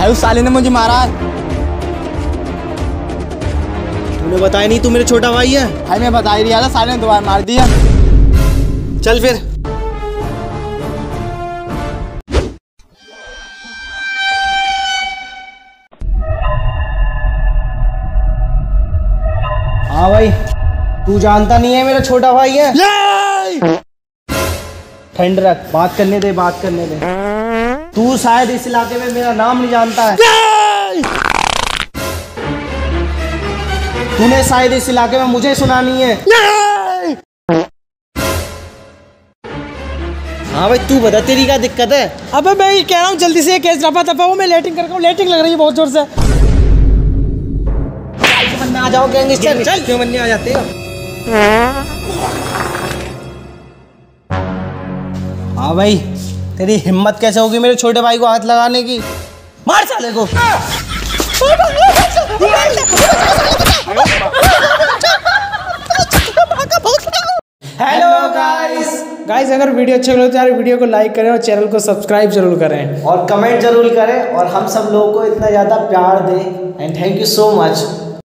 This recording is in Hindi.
भाई उस साले ने मुझे मारा है। तूने बताया नहीं तू मेरा छोटा भाई है। भाई मैं बता ही रहा था साले ने दोबारा मार दिया। चल फिर। हाँ भाई तू जानता नहीं है मेरा छोटा भाई है? ठंड रख बात करने दे बात करने दे। तू शायद इस इलाके में मेरा नाम नहीं जानता है। तूने शायद इस इलाके में मुझे सुना नहीं है। हाँ भाई तू बता तेरी क्या दिक्कत है? अबे मैं ये कह रहा हूँ जल्दी से ये केस रफा दफ़ा हो मैं लेटिंग कर रहा हूँ लेटिंग लग रही है बहुत ज़ोर से। आ जाओ गैंगस्टर चल। क्यों बनने आ जाते हो? हाँ भाई तेरी हिम्मत कैसे होगी मेरे छोटे भाई को हाथ लगाने की? मार साले को। हेलो गाइस गाइस अगर वीडियो अच्छा लगे तो यार वीडियो को लाइक करें और चैनल को सब्सक्राइब ज़रूर करें। और कमेंट ज़रूर करें और हम सब लोगों को इतना ज़्यादा प्यार दें। And thank you so much